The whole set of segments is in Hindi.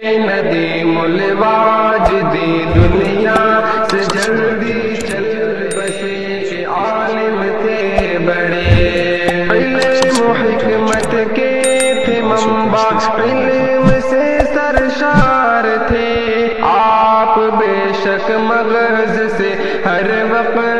नदी मुलवाज दी दुनिया से जल्दी चल बसे आलिम थे बड़े। इल्म हिकमत के थे मंबा। इल्म से सरशार थे। आप बेशक मगज से हर वक्त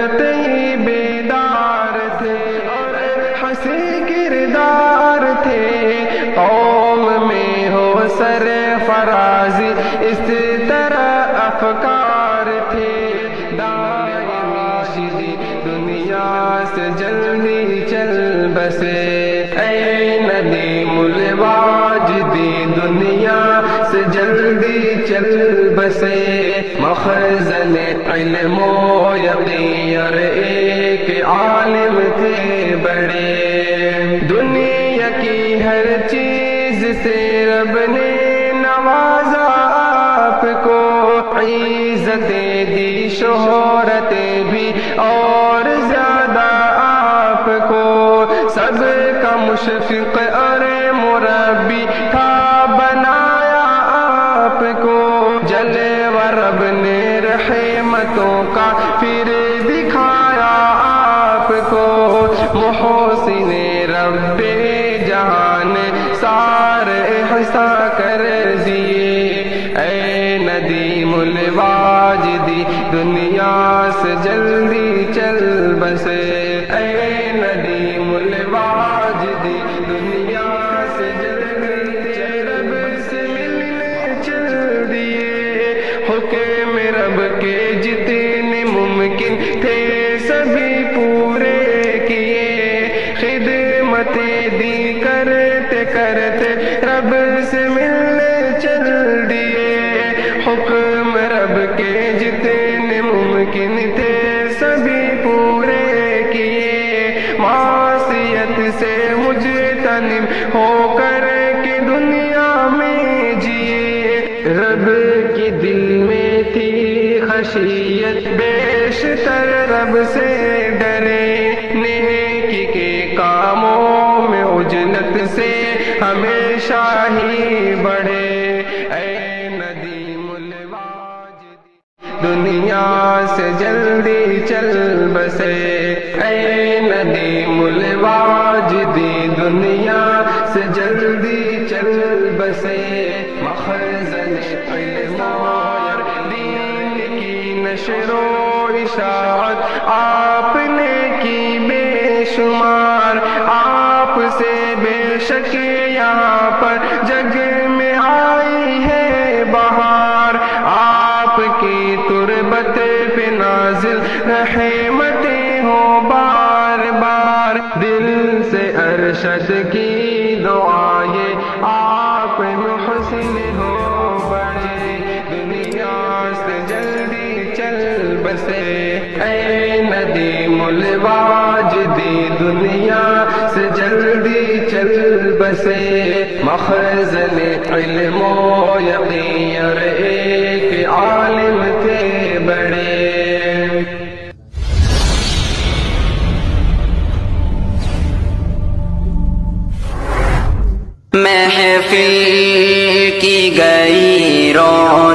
दुनिया से जल्दी चल बसे। ऐ नदी मुलवाज दी दुनिया से जल्दी चल बसे। मखजन इल्मो यकीर एक आलिम थे बड़े। दुनिया की हर चीज़ से रब ने नवाजा आपको। इज्जतें दी शोहरतें सबका मुशफिक, अरे मुरबी था बनाया आपको। जले रब ने रहमतों का फिर दिखाया आपको। मोहसिन रब्बे जहान सारे हंसा कर दिए। ऐ नदी मुलवाज दी दुनिया से जल्दी चल बसे। थे, सभी पूरे किए। खिदमतें दी करते करते, रब से मिलने चल दिए। हुक्म रब के जितने मुमकिन थे, सभी पूरे किए। मासियत से मुझे तनिम होकर के दुनिया में जिए। रब की दिल में थी खशियत बेशतर रब से डरे। नेकी के कामों में उजलत से हमेशा ही बढ़े। दुनिया से जल्दी चल बसे। ऐ नदी मुलवाज दी। दुनिया से जल्दी चल बसे। की इशात आपने की बेशुमार। आपसे बेशक यहाँ पर जग में आई है बहार। आपकी तुरबत पे नाजिल रहमतें हो बार बार दिल से अरशद की से जल्दी चल बसे। मखजन इल्मो यकीर एक आलिम थे बड़े। महफिल की गई रौनक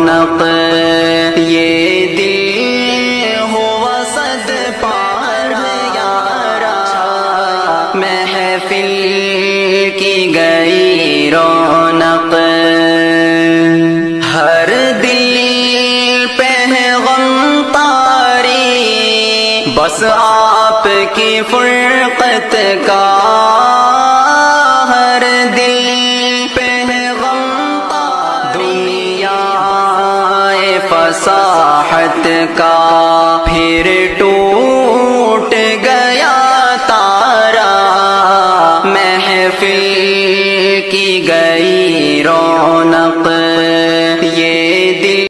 आपकी फुरकत का हर दिल पे गम दुनिया फसाहत का फिर टूट